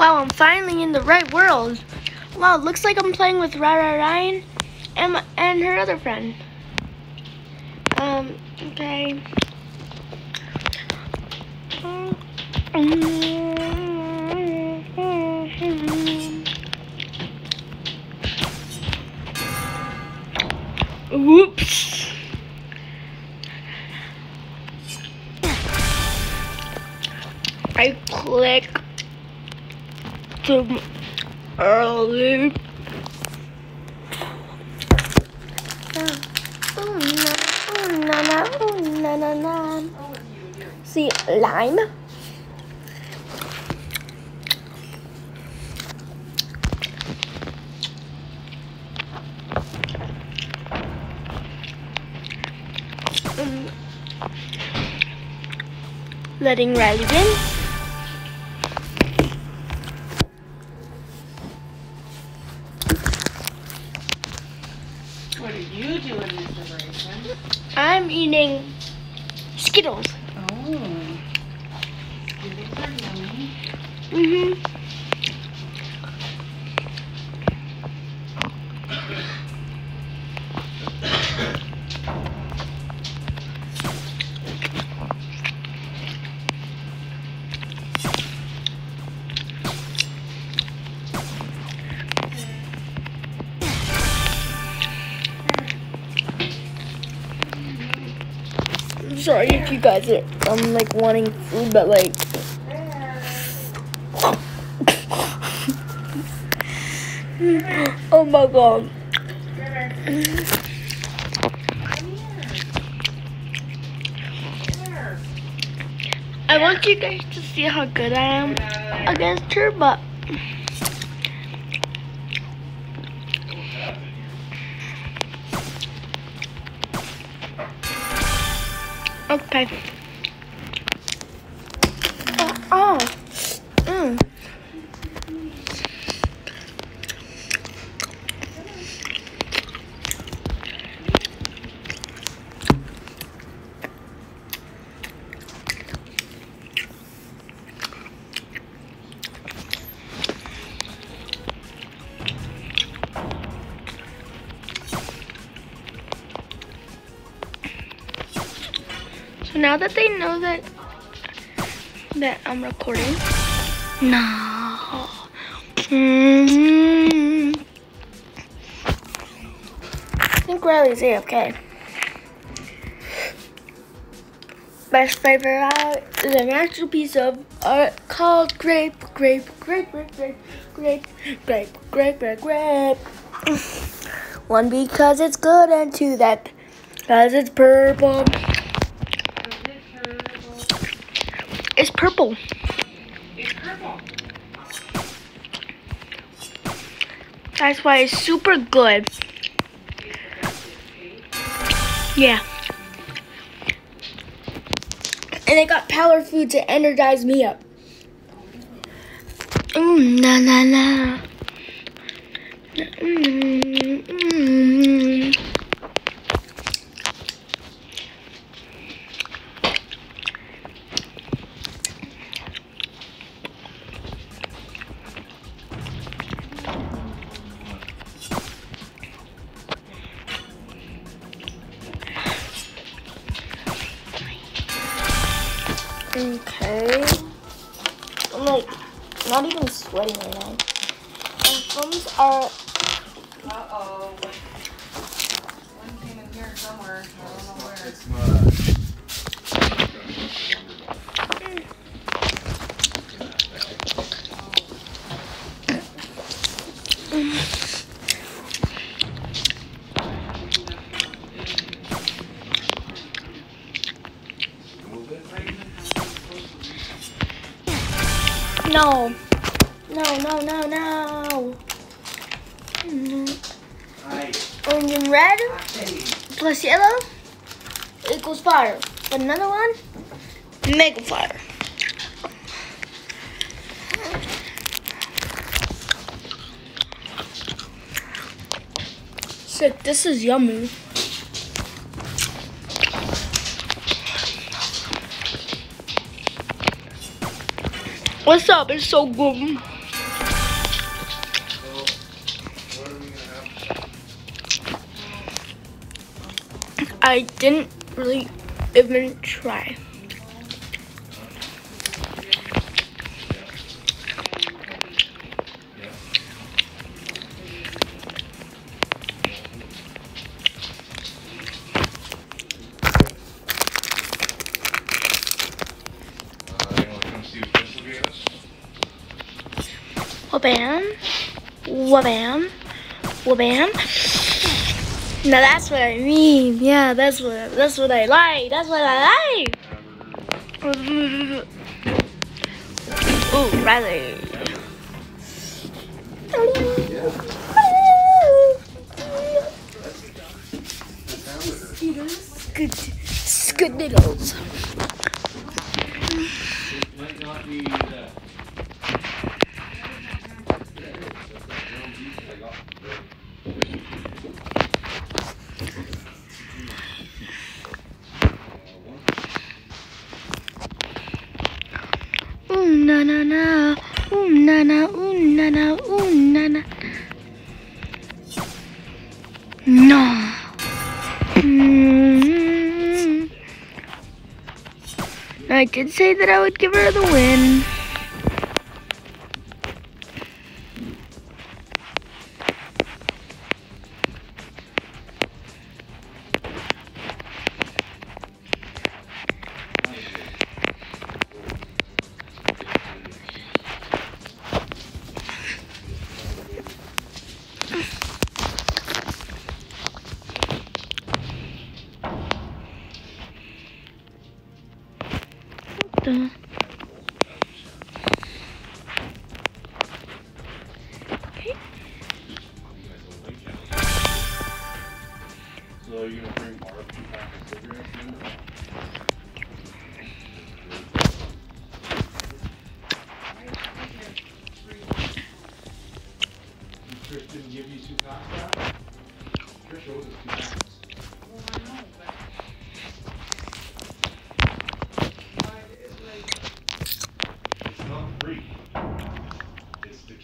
Wow, I'm finally in the right world. Wow, looks like I'm playing with Rara Ryan and, and her other friend. Um, okay. Whoops. I click them early. See, lime. letting Rylee in. Sorry if you guys are um like wanting food, but like oh my god. I want you guys to see how good I am against her, but okay. Uh, oh, oh. That they know that that I'm recording, no. Mm. I think Rylee's AFK. Best favorite out is a natural piece of art called grape, grape, grape, grape, grape, grape, grape, grape, grape, grape. One because it's good, and two that because it's purple. Is it It's purple. It's purple. That's why it's super good. Yeah. And I got power food to energize me up. Mm, na na na. Mm, mm. Okay. sick. This is yummy. What's up? It's so good. I didn't really even try. Wabam. Wabam. Wabam. Now that's what I mean. Yeah, that's what that's what I like. That's what I like. Ooh, Rylee. Good, skiddles. Might na um, na um, na, ooh um, na na, ooh na na, ooh na na. No. Mm. I did say that I would give her the win.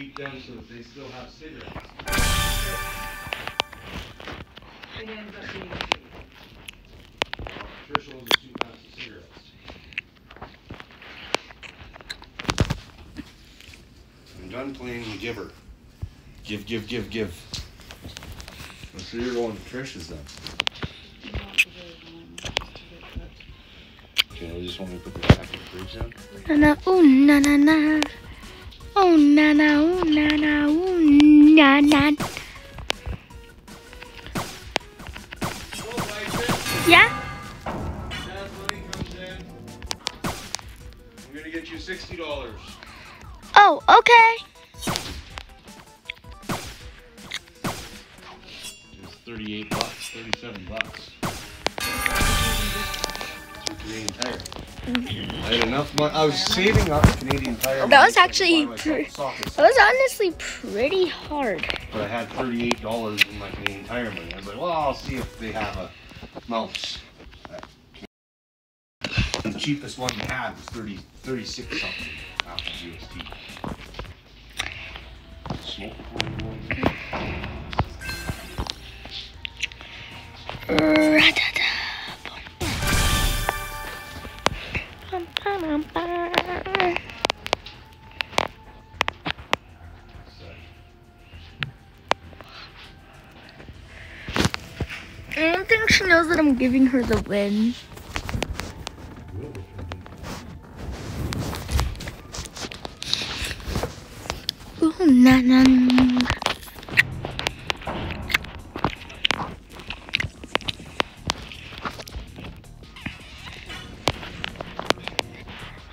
Keep them so that they still have cigarettes. it ends up being cheap. Trish owes us two packs of cigarettes. I'm done playing the giver. Give, give, give, give. So you're going to Trish's then? Not the very one, just to get that. Okay, I just want to put this back in the fridge then. Na na ooh na na na. Oh na na ooh na na ooh na na. Yeah? Dad's money comes in. I'm gonna get you sixty dollars. Oh, okay. It's thirty-eight bucks, thirty-seven bucks. Canadian Tire. I had enough money. I was saving up Canadian Tire. That was money so I could actually buy myself pre- a soccer set. That was honestly pretty hard. But I had thirty-eight dollars in my Canadian Tire money. I was like, well, I'll see if they have a mouse. The cheapest one they had was 30, 36 something after GST. Smoke before you go she knows that I'm giving her the win. Ooh, na na.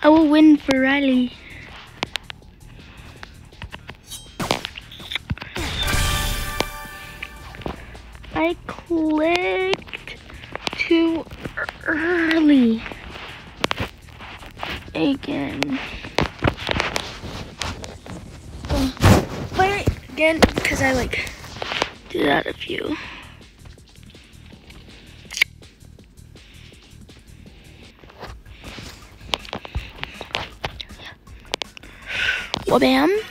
I will win for Rylee. I clicked too early. Again. Oh, Play again because I like do that a few. Wabam.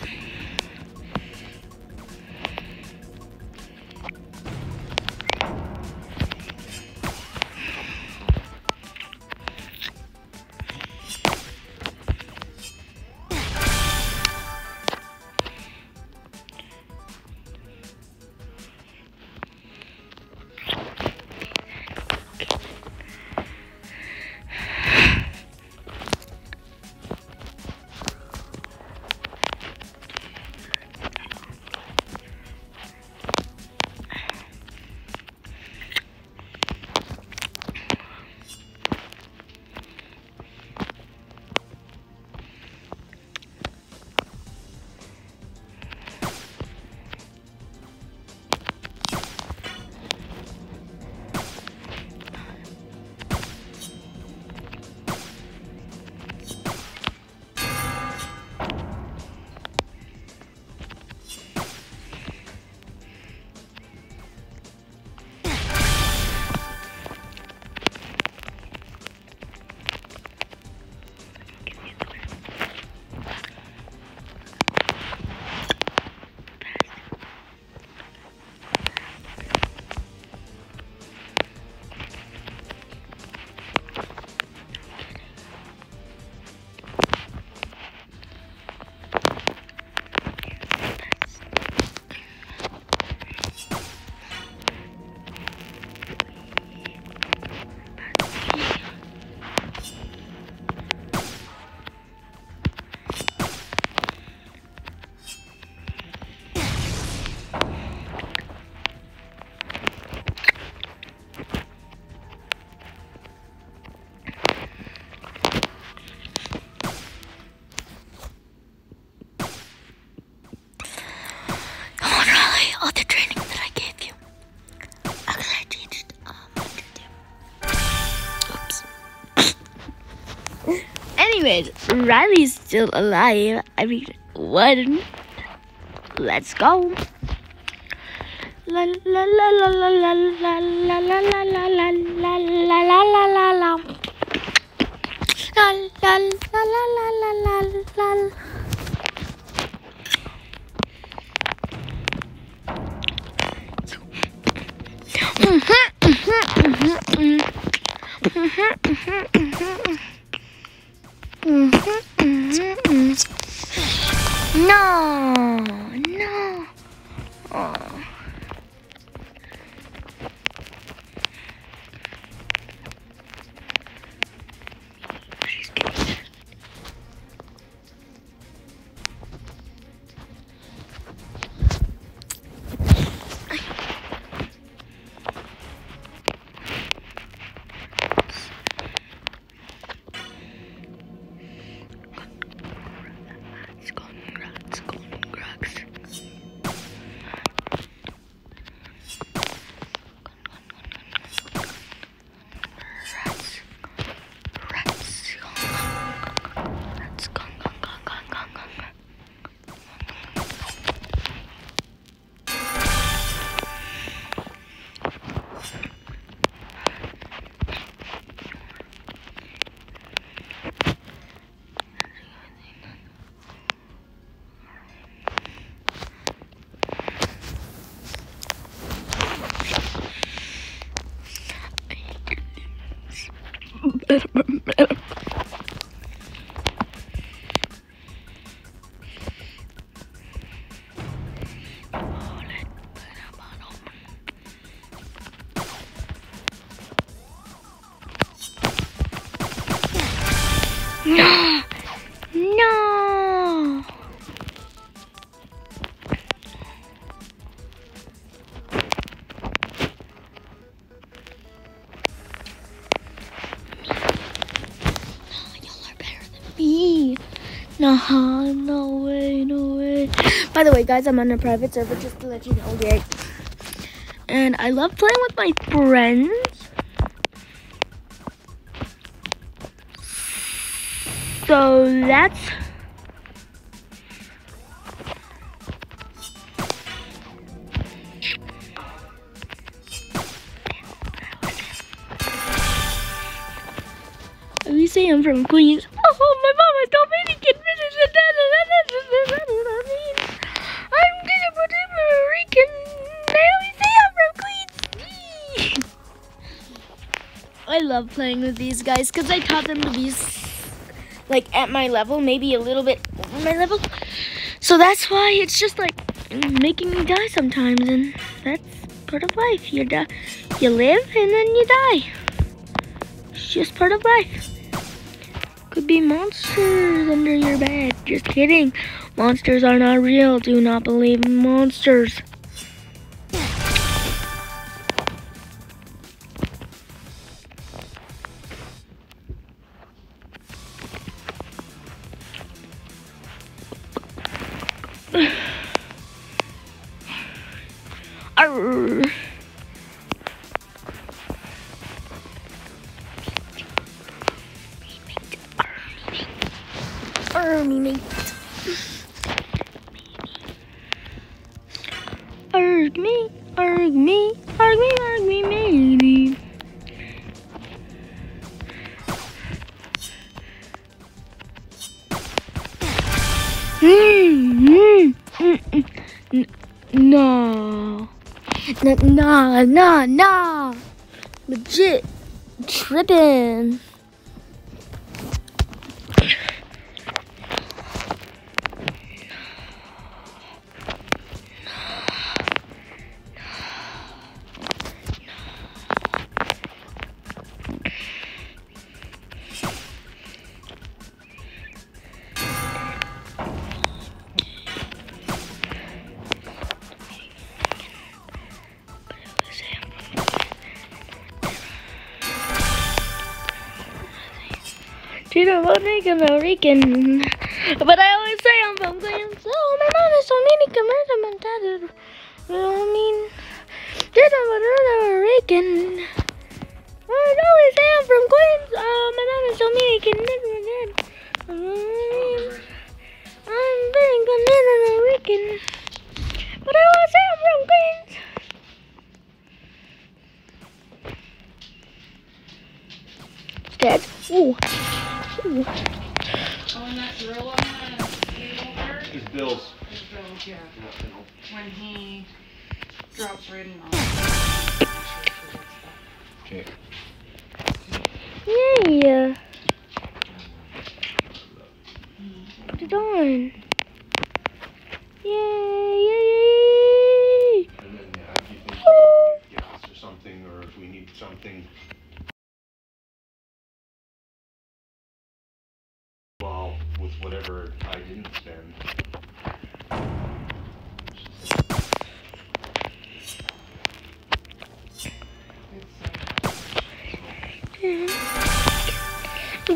Rylee's still alive. I mean, one. Let's go. La la la la la la la la la la la la la la la la la la. La la la la la la la la. Mm-hmm, mm-hmm, mm-hmm. No, no. Oh. minimum, minimum. No, no way, no way. By the way, guys, I'm on a private server just to let you know, okay? And I love playing with my friends. So that's We say I'm from Queens. Oh, my mom I love playing with these guys because I taught them to be like at my level, maybe a little bit over my level. So that's why it's just like making me die sometimes, and that's part of life. You die, you live, and then you die. It's just part of life. Could be monsters under your bed. Just kidding. Monsters are not real. Do not believe in monsters. 嗯。Nah, nah. Legit tripping. Rican, Puerto Rican. But I always say I'm from San Oh, my mom is Dominican, my dad is, I mean, this is Puerto Rican. I always say I'm from Queens. Oh, my mom is Dominican. Yeah. Yeah, I know. When he drops Raiden off. Okay. Yay! Put it on. Yay! Yay! And then, yeah, if you think we gas or something, or if we need something. Well, with whatever I didn't spend.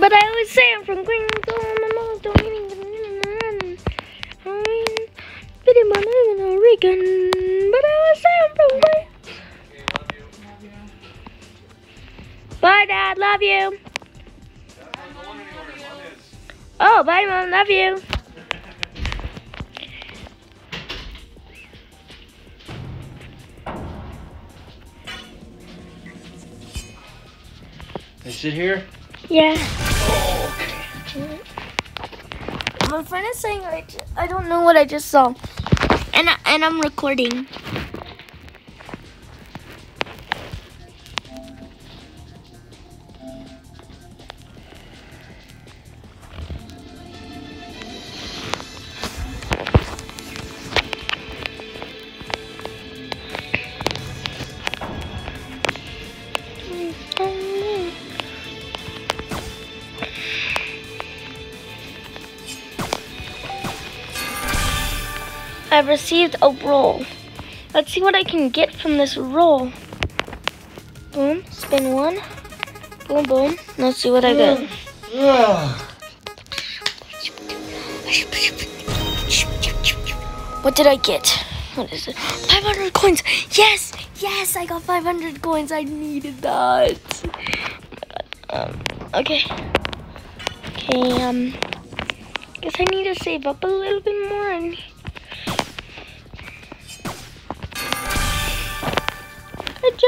But I always say I'm from Green my mom's I'm pretty much in Oregon. But I always say I'm from Green. Bye, Dad. Love you. Oh, bye, Mom. Love you. I sit here? Yeah. Oh, My friend is saying I, ju- I don't know what I just saw, and I, and I'm recording. I've received a roll. Let's see what I can get from this roll. Boom, spin one. Boom, boom. Let's see what I get. What did I get? What is it? 500 coins. Yes, yes, I got 500 coins. I needed that. Um, okay. Okay, um, guess I need to save up a little bit more and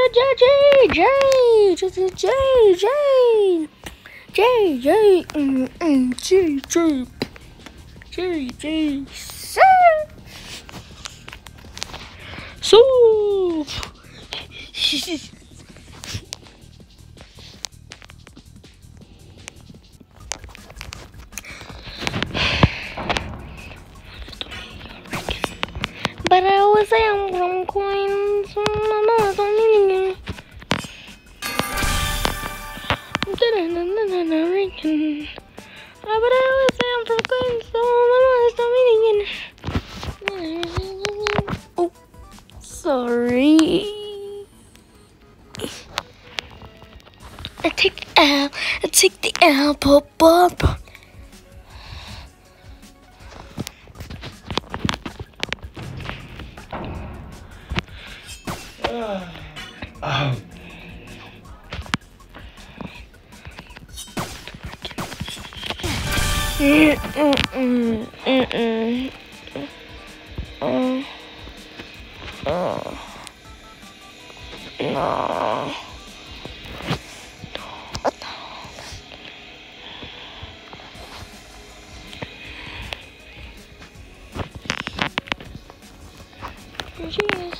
J J J J J J J J J mm, mm, J J J J So But I always say I'm from coins. My mama don't mean it. Rankin. Ah, But I always say I'm from coins, so my mama don't mean it. Oh, sorry. I take the L. I take the L. Pop, pop. She is.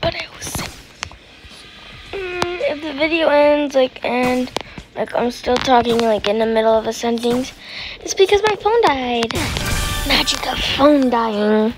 But I was mm, if the video ends like and like I'm still talking like in the middle of a sentence, it's because my phone died. Magic of phone dying.